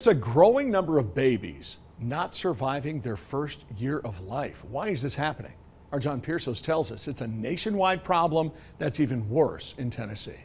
It's a growing number of babies not surviving their first year of life. Why is this happening? Our John Piersos tells us it's a nationwide problem that's even worse in Tennessee.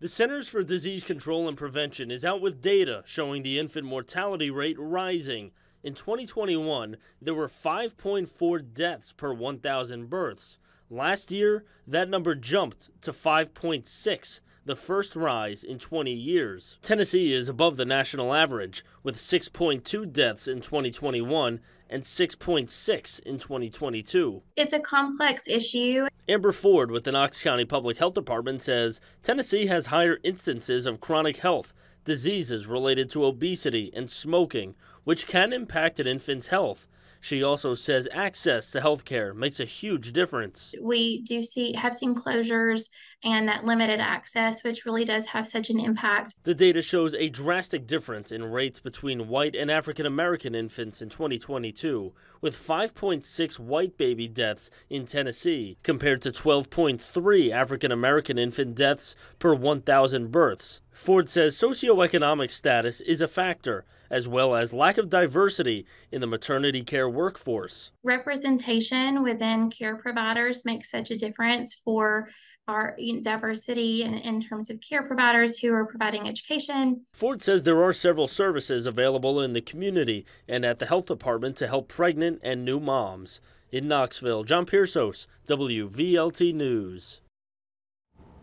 The Centers for Disease Control and Prevention is out with data showing the infant mortality rate rising. In 2021, there were 5.4 deaths per 1,000 births. Last year, that number jumped to 5.6 the first rise in 20 years. Tennessee is above the national average, with 6.2 deaths in 2021 and 6.6 in 2022. It's a complex issue. Amber Ford with the Knox County Public Health Department says Tennessee has higher instances of chronic health, diseases related to obesity and smoking, which can impact an infant's health. She also says access to health care makes a huge difference. We do see have seen closures and that limited access, which really does have such an impact. The data shows a drastic difference in rates between white and African American infants in 2022, with 5.6 white baby deaths in Tennessee compared to 12.3 African American infant deaths per 1,000 births. Ford says socioeconomic status is a factor, as well as lack of diversity in the maternity care workforce. Representation within care providers makes such a difference for our diversity in, in terms of care providers who are providing education. Ford says there are several services available in the community and at the health department to help pregnant and new moms. In Knoxville, John Piersos, WVLT News.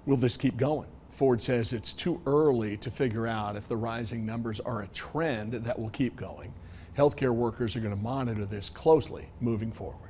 Will this keep going? Ford says it's too early to figure out if the rising numbers are a trend that will keep going. Healthcare workers are going to monitor this closely moving forward.